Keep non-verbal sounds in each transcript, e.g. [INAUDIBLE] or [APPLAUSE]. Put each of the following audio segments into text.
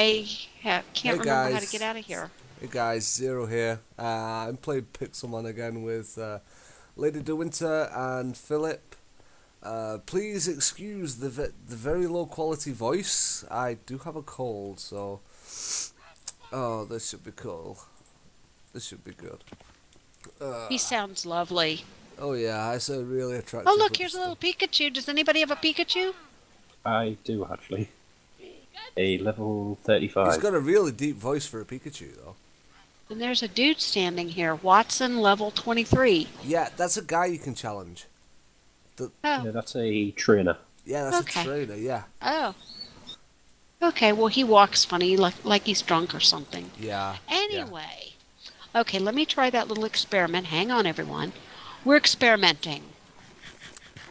I ha- can't Hey, remember how to guys. get out of here. Hey guys, Zero here. Uh, I'm playing Pixelmon again with uh, Lady De Winter and Phillip. Uh, please excuse the ve- the very low quality voice. I do have a cold, so oh, this should be cool. This should be good. Uh, He sounds lovely. oh yeah, I said really attractive. Oh, look, with here's a little Pikachu. Does anybody have a Pikachu? I do actually. A level 35. He's got a really deep voice for a Pikachu, though. And there's a dude standing here. Watson, level 23. Yeah, that's a guy you can challenge. Oh, Yeah, that's a trainer. Yeah, that's Okay. a trainer. Yeah, oh. Okay, well, he walks funny, like, like he's drunk or something. yeah. Anyway. Okay, let me try that little experiment. Hang on, everyone. We're experimenting.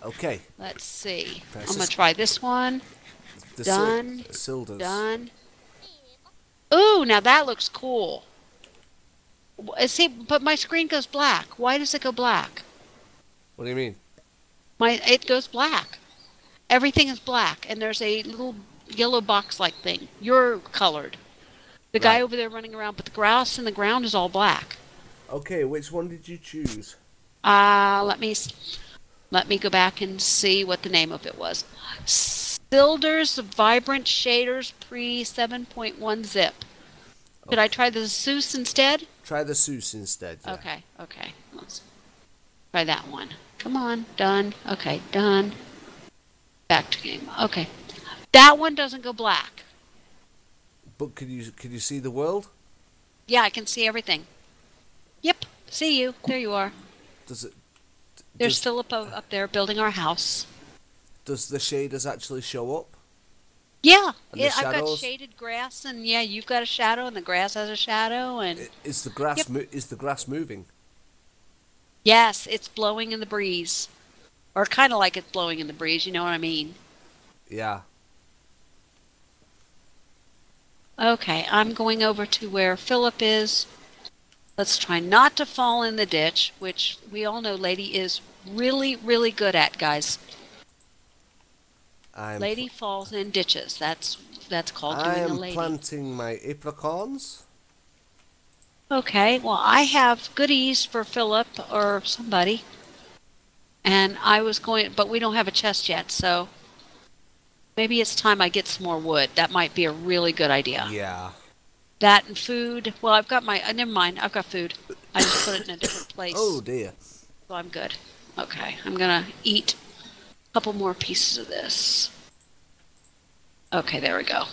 Okay. Let's see. Press I'm going to try this one. The Done. Sil- Sildur's. Done. Ooh, now that looks cool. See, but my screen goes black. Why does it go black? What do you mean? My it goes black. Everything is black, and there's a little yellow box-like thing. You're colored. The guy over there running around, but the grass and the ground is all black. Okay, which one did you choose? Uh, let me let me go back and see what the name of it was. Sildur's Vibrant Shaders Pre 7.1 Zip. Should I try the Zeus instead? Try the Seuss instead. Yeah. Okay, okay. Let's try that one. Come on, done. Okay, done. Back to game. Okay. That one doesn't go black. But could you could you see the world? Yeah, I can see everything. Yep, see you. There you are. Does it? There's does, Phillip up there building our house. Does the shaders actually show up? Yeah, yeah, I've got shaded grass, and yeah, you've got a shadow, and the grass has a shadow, and Is the grass Yep. mo- is the grass moving? yes, it's blowing in the breeze, or kind of like it's blowing in the breeze. You know what I mean? Yeah. Okay, I'm going over to where Phillip is. Let's try not to fall in the ditch, which we all know Lady is really, really good at, guys. I'm Lady falls in ditches. That's that's called I doing a lady. I am planting my apricorns. Okay, well, I have goodies for Phillip or somebody. And I was going, but we don't have a chest yet, so maybe it's time I get some more wood. That might be a really good idea. Yeah. That and food. Well, I've got my, uh, never mind, I've got food. I just put it in a different [COUGHS] place. Oh dear. So I'm good. Okay, I'm gonna eat a couple more pieces of this. Okay, there we go.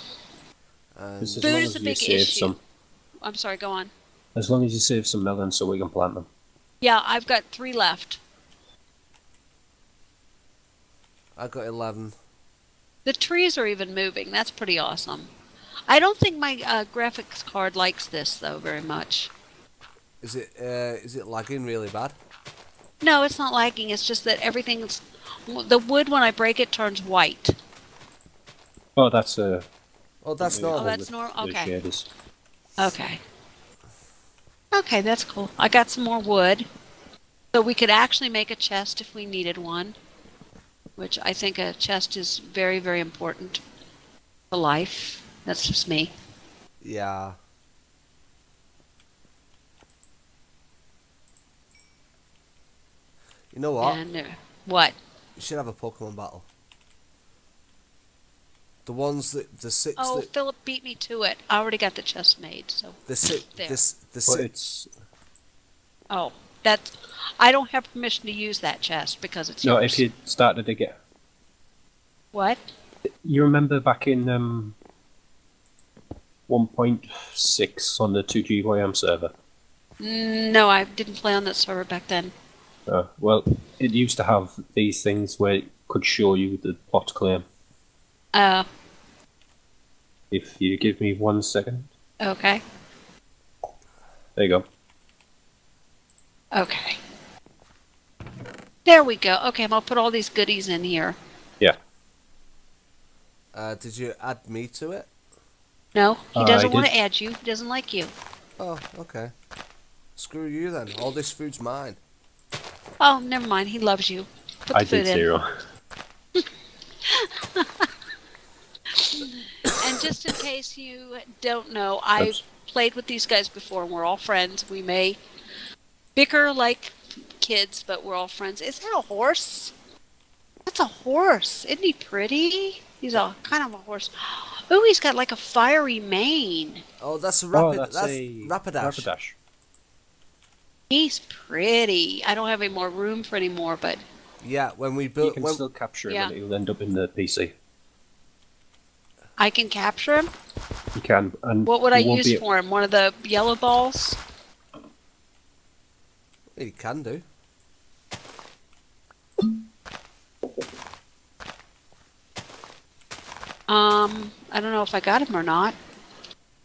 And Food is a big issue. some. I'm sorry, go on. As long as you save some melons so we can plant them. Yeah, I've got three left. I've got eleven. The trees are even moving. That's pretty awesome. I don't think my uh, graphics card likes this though very much. Is it uh, is it lagging really bad? No, it's not lagging. It's just that everything's the wood when I break it turns white. Oh, that's uh, Oh, that's the- normal. Oh, that's the- nor- the okay. Okay. Okay, that's cool. I got some more wood. So we could actually make a chest if we needed one. Which I think a chest is very, very important for life. That's just me. Yeah. You know what? And uh, what? You should have a Pokemon battle. The ones that the six Oh, that Phillip beat me to it. I already got the chest made, so the six there. this the six Oh, that's. I don't have permission to use that chest because it's no. yours. If you start to dig it, What? you remember back in um, 1.6 on the 2GYM server. Mm, No, I didn't play on that server back then. Uh, well, it used to have these things where it could show you the plot claim. Uh, If you give me one second, okay, there you go. okay. There we go. Okay, I'm gonna put all these goodies in here. Yeah. uh, did you add me to it? No, he Uh, doesn't want to add you. He doesn't like you. Oh, okay. Screw you then. All this food's mine. Oh, never mind. He loves you. Put the I food did in. zero. And [LAUGHS] and just in case you don't know, I've Oops. played with these guys before, and we're all friends. We may bicker like kids, but we're all friends. Is that a horse? That's a horse. Isn't he pretty? He's a kind of a horse. [GASPS] Oh, he's got like a fiery mane. Oh, that's a oh, rapid. that's, that's a Rapidash. Rapidash. He's pretty. I don't have any more room for any more, but Yeah, when we build, You built. can When, still capture him Yeah. and he'll end up in the PC. I can capture him. You can. And What would I use be- for him? One of the yellow balls? you can do. Um, I don't know if I got him or not.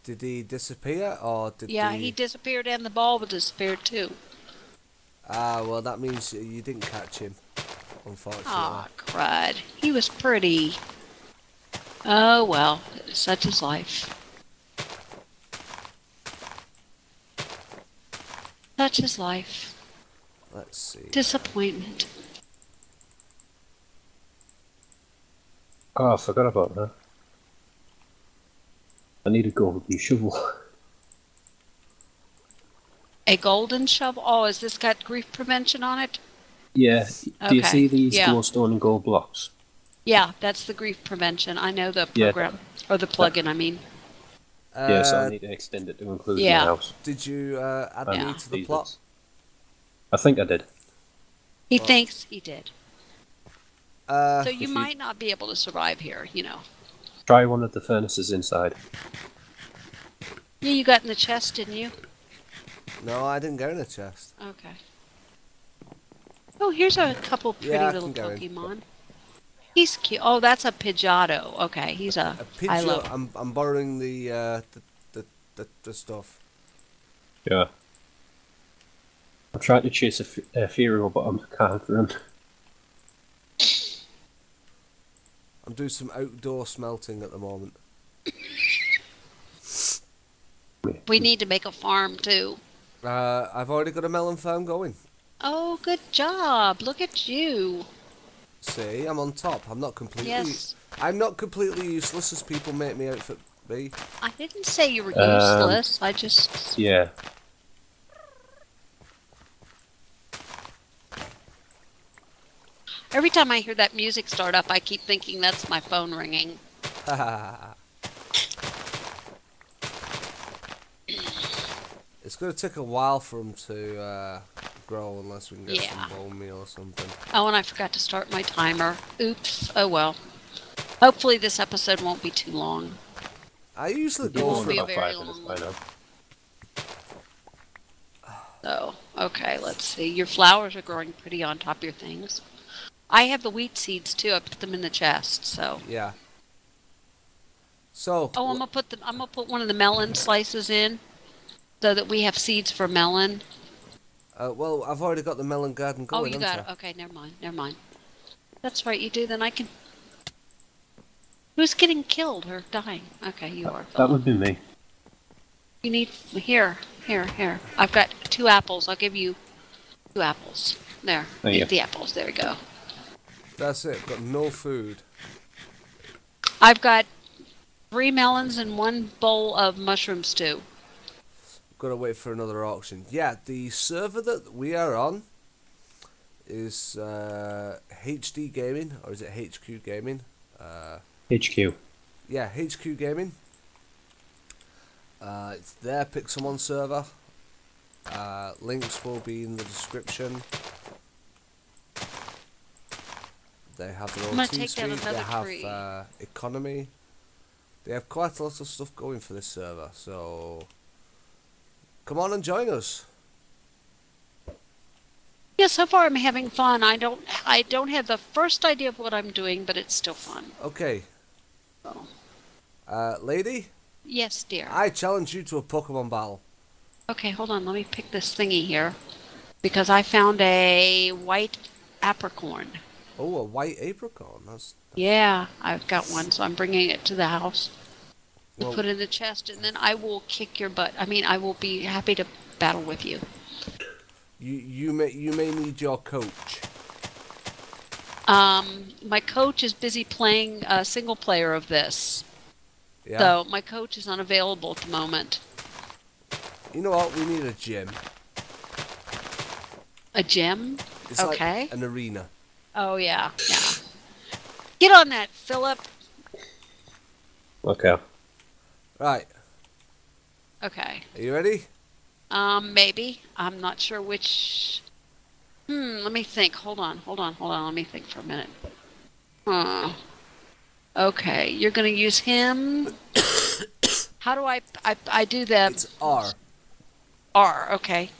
Did he disappear or did Yeah, he? he disappeared and the ball disappeared too. Ah, well, that means you didn't catch him, unfortunately. Aw, crud. He was pretty. Oh well, such is life. Such is life. Let's see. Disappointment. Oh, I forgot about that. I need a go with the shovel. A golden shovel? Oh, has this got grief prevention on it? Yeah. Do you Okay, see these yeah. glowstone and gold blocks? Yeah, that's the grief prevention. I know the Yeah. program. Or the plugin, I mean. Uh, yeah, so I need to extend it to include yeah. my house. Did you uh, add and Yeah. to the plot? I think I did. He Well- thinks he did. Uh, So you if you- might not be able to survive here, you know. Try one of the furnaces inside. Yeah, you got in the chest, didn't you? no, I didn't go in the chest. Okay. Oh, here's a couple pretty Yeah, I little can go in. Pokemon. He's cute. Oh, that's a Pidgeotto. Okay, he's a. A I Pidgeot. love. I'm I'm borrowing the uh, the, the the the stuff. Yeah. I'm trying to chase a, f- a Fearow, but I can't run. I'm doing some outdoor smelting at the moment. We need to make a farm too. Uh, I've already got a melon farm going. Oh, good job! Look at you. See, I'm on top. I'm not completely. Yes. I'm not completely useless as people make me out for be. I didn't say you were Um, useless. I just. Yeah. Every time I hear that music start up, I keep thinking that's my phone ringing. [LAUGHS] it's going to take a while for them to uh, grow unless we can get Yeah. some bone meal or something. Oh, and I forgot to start my timer. Oops. Oh well. Hopefully this episode won't be too long. I usually It go won't for be about very five minutes long by one. now. So, okay, let's see. Your flowers are growing pretty on top of your things. I have the wheat seeds too. I put them in the chest. So, yeah. So oh, I'm gonna put the I'm gonna put one of the melon slices in, so that we have seeds for melon. uh, well, I've already got the melon garden going. oh, you got haven't it. Okay, never mind. Never mind. That's right. You do. Then I can. Who's getting killed or dying? Okay, you are. That would be me. You need here, here, here. I've got two apples. I'll give you two apples. There. There you Eat go. the apples. There we go. I? That's it. Got no food. I've got three melons and one bowl of mushroom stew. Got to wait for another auction. Yeah, the server that we are on is uh, HD Gaming, or is it HQ Gaming? Uh, HQ. yeah, HQ Gaming. Uh, it's their Pixelmon server. Uh, links will be in the description. They have their own gonna T take down Suite, they have uh, economy. They have quite a lot of stuff going for this server, so come on and join us. Yeah, so far I'm having fun. I don't I don't have the first idea of what I'm doing, but it's still fun. Okay, So, uh, lady, yes, dear. I challenge you to a Pokemon battle. Okay, hold on. Let me pick this thingy here because I found a white apricorn. Oh, a white apricot. That's Yeah, I've got one, so I'm bringing it to the house. to Well- put it in the chest, and then I will kick your butt. I mean, I will be happy to battle with you. you. You may you may need your coach. Um, my coach is busy playing a single player of this. Yeah. So my coach is unavailable at the moment. You know what? We need a gym. A gym? It's Okay. like an arena. Oh yeah, yeah. Get on that, Phillip. Okay. Right. Okay. Are you ready? Um, maybe. I'm not sure which. Hmm. Let me think. Hold on. Hold on. Hold on. Let me think for a minute. Huh. Okay. You're gonna use him. [COUGHS] How do I? I, I do the It's R. R. Okay.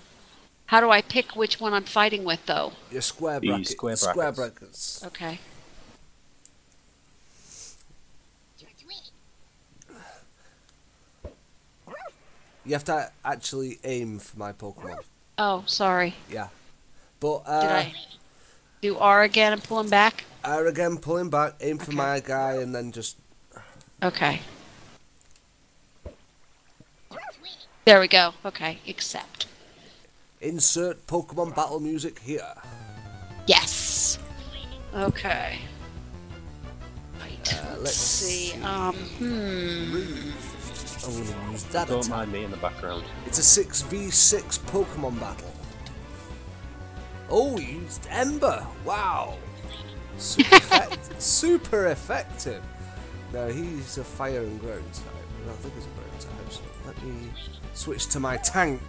How do I pick which one I'm fighting with, though? Your square The bracket. square Square brackets. brackets. Okay. You have to actually aim for my Pokemon. Oh, sorry. Yeah. But Did uh, I do R again and pull him back? R again, pull him back, aim for Okay. my guy, and then just Okay. There we go. Okay. Accept. Insert Pokemon battle music here. Yes. Okay. Right. Uh, let's, let's see. see. Um. Hmm. I'm gonna use that. Don't attack. mind me in the background. It's a six v six Pokemon battle. Oh, you used Ember. Wow. Super, [LAUGHS] effect- super effective. Now he's a fire and ground type. I don't think he's a ground type. So let me switch to my tank.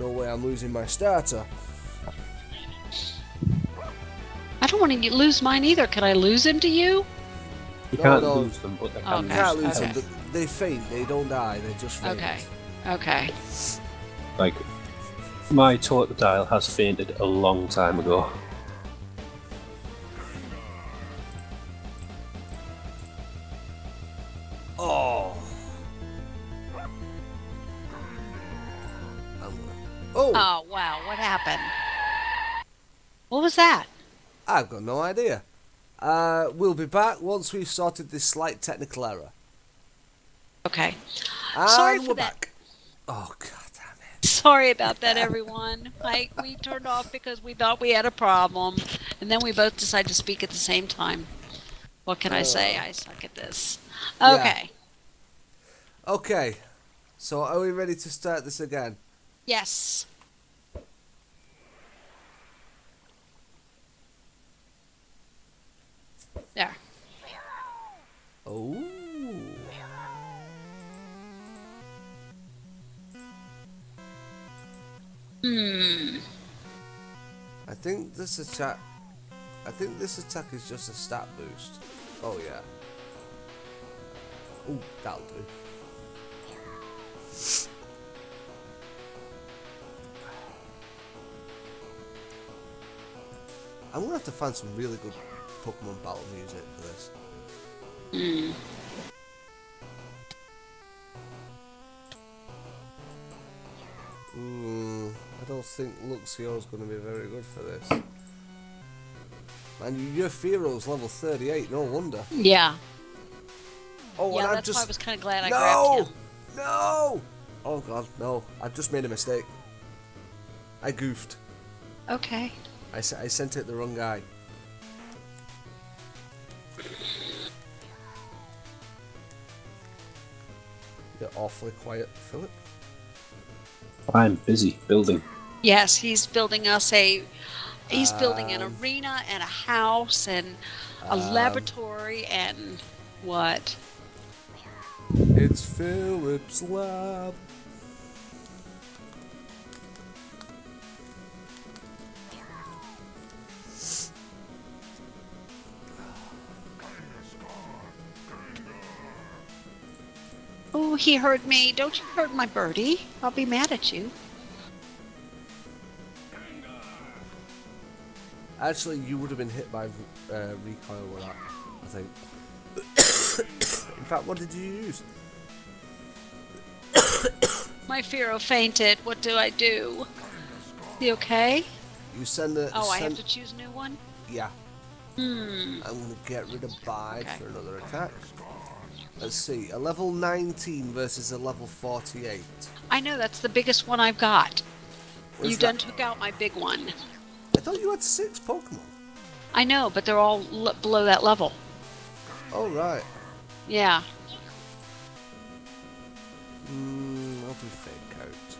No way I'm losing my starter. I don't want to lose mine either. Can I lose him to you? You No, can't no. lose them, but they can. Okay. You can't lose okay. them. They faint. They don't die. They just faint. Okay. Okay. Like, my Totodile has fainted a long time ago. Oh. Oh wow! What happened? What was that? I've got no idea. Uh, we'll be back once we've sorted this slight technical error. Okay. And Sorry for we're that. back. Oh god damn it. [LAUGHS] Sorry about that, everyone. Like we turned off because we thought we had a problem, and then we both decided to speak at the same time. What can I say? I suck at this. Yeah. Okay. Okay. So are we ready to start this again? Yes. Think this attack I think this attack is just a stat boost. Oh yeah. Oh, that'll do. I'm gonna have to find some really good Pokemon battle music for this. Mm, don't think Luxio's going to be very good for this. Man, your Fearow's level 38, no wonder. Yeah. Oh, yeah, and I that's just... why I was kind of glad I no! grabbed him. No! Oh god, no. I just made a mistake. I goofed. Okay. I, s- I sent it the wrong guy. You're awfully quiet, Phillip. I'm busy building. Yes, he's building us a. He's building an Um, arena and a house and a um, laboratory and what? It's Phillip's lab. Oh, he heard me. Don't you hurt my birdie. I'll be mad at you. Actually, you would have been hit by uh, recoil with that, I think. [COUGHS] In fact, what did you use? My Fearow fainted. What do I do? He okay? You send the. Oh, I have to choose a new one? Yeah. Hmm. I'm gonna get rid of Bide Okay. for another attack. Let's see, a level 19 versus a level 48. I know that's the biggest one I've got. Where's you that? done took out my big one. I thought you had six Pokemon. I know, but they're all l- below that level. Oh right. Yeah. Mm, I'll do fake out.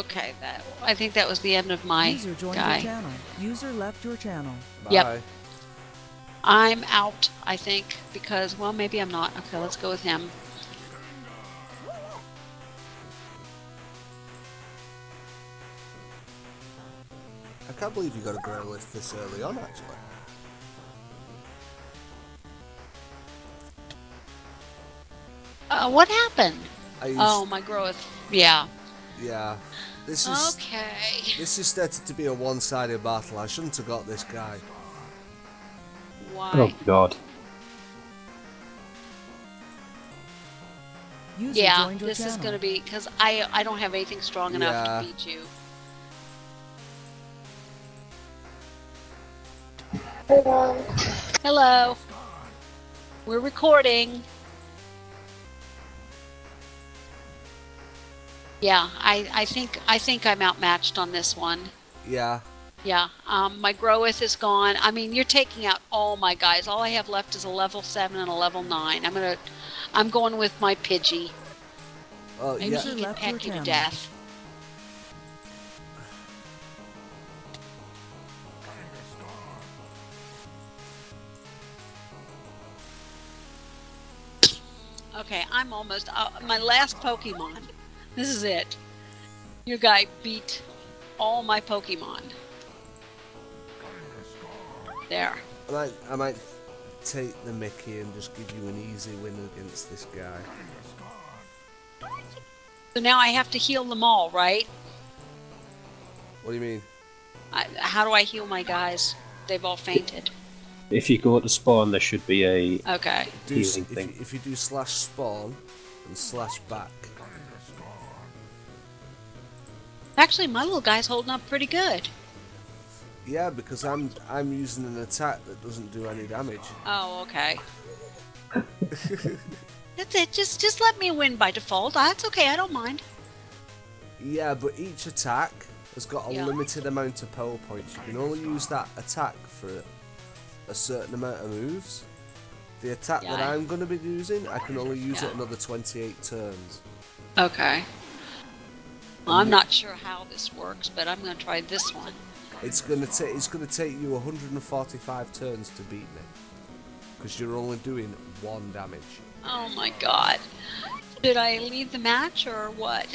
Okay, that I think that was the end of my User joined your channel. User left your channel. Yep. I'm out, I think, because well maybe I'm not. Okay, let's go with him. Can't believe you got a Growlithe this early on, actually. Uh, what happened? Used, Oh, my Growlithe. Yeah. yeah. This is Okay. this is started to be a one-sided battle. I shouldn't have got this guy. Why? Oh God. User yeah, this channel. is going to be because I I don't have anything strong enough Yeah. to beat you. Hello. Hello. We're recording. Yeah, I, I think I think I'm outmatched on this one. Yeah. Yeah, um, my Growlithe is gone. I mean, you're taking out all my guys. All I have left is a level seven and a level nine. I'm gonna, I'm going with my Pidgey. Oh Maybe yeah. he can left peck you to channel. death. Okay, I'm almost uh, my last Pokemon. This is it. Your guy beat all my Pokemon. There. I might I might take the Mickey and just give you an easy win against this guy. So now I have to heal them all, right? What do you mean? I, how do I heal my guys? They've all fainted. If you go to spawn, there should be a Okay. Do healing if, thing. you, if you do slash spawn and slash back. Actually, my little guy's holding up pretty good. Yeah, because I'm I'm using an attack that doesn't do any damage. Oh, okay. [LAUGHS] That's it. Just just let me win by default. Ah, That's okay. I don't mind. Yeah, but each attack has got a Yeah. limited amount of power points. You can only use that attack for a certain amount of moves. The attack that I'm going to be using, I can only use Yeah. it another 28 turns. Okay. Well, I'm not sure how this works, but I'm going to try this one. It's going to take it's going to take you 145 turns to beat me because you're only doing one damage. Oh my god. Did I leave the match or what?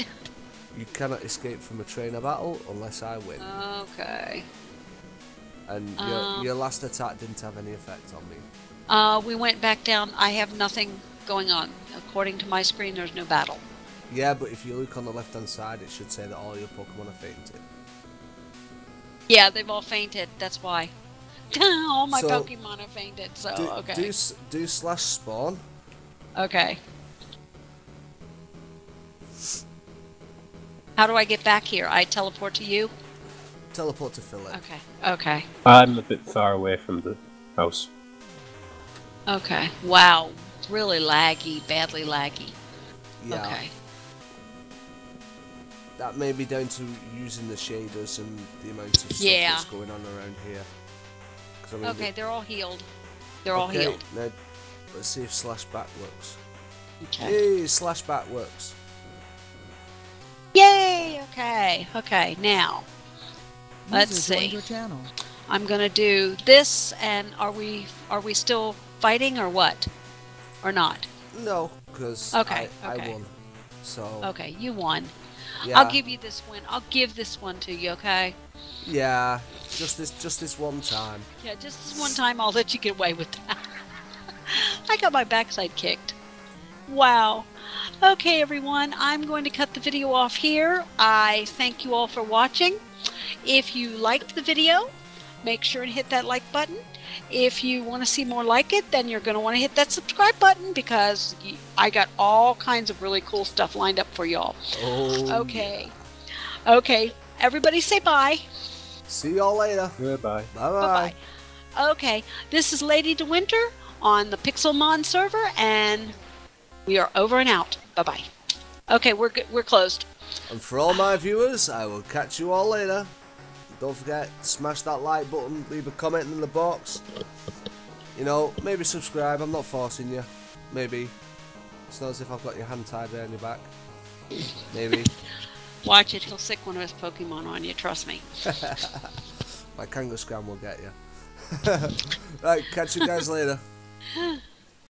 You cannot escape from a trainer battle unless I win. Okay. And your, um, your last attack didn't have any effect on me. Uh, we went back down. I have nothing going on. According to my screen, there's no battle. Yeah, but if you look on the left hand side, it should say that all your Pokemon are fainted. Yeah, they've all fainted. That's why. [LAUGHS] all my So, Pokemon have fainted. So do, okay. do, do slash spawn. Okay. How do I get back here? I teleport to you? Teleport to Phillip. Okay. Okay. I'm a bit far away from the house. Okay. Wow. Really laggy. Badly laggy. Yeah. Okay. That may be down to using the shaders and the amount of stuff Yeah. that's going on around here. I mean, Okay, the- they're all healed. They're all healed. Now, let's see if slash back works. Okay. Yay, slash back works. Yay! Okay. Okay. Now, let's see. your channel. I'm gonna do this, and are we are we still fighting or what? Or not? No, because Okay, I, I won. So Okay, you won. yeah, I'll give you this win. I'll give this one to you. Okay. yeah, just this just this one time. Yeah, just this one time I'll let you get away with that. [LAUGHS] I got my backside kicked. Wow. Okay, everyone, I'm going to cut the video off here. I thank you all for watching. If you liked the video, make sure and hit that like button. If you want to see more like it, then you're going to want to hit that subscribe button because I got all kinds of really cool stuff lined up for y'all. Oh. Okay. Okay, everybody say bye. See y'all later. Goodbye. Bye Bye bye. Okay, this is Lady De Winter on the Pixelmon server, and we are over and out. Bye bye. Okay, we're. We're closed. And for all my viewers, I will catch you all later. Don't forget, smash that like button, leave a comment in the box. You know, maybe subscribe. I'm not forcing you. Maybe. It's not as if I've got your hand tied behind your back. Maybe. [LAUGHS] Watch it. He'll sick one of his Pokemon on you. Trust me. [LAUGHS] My Kangaskhan will get you. [LAUGHS] right, catch you guys later.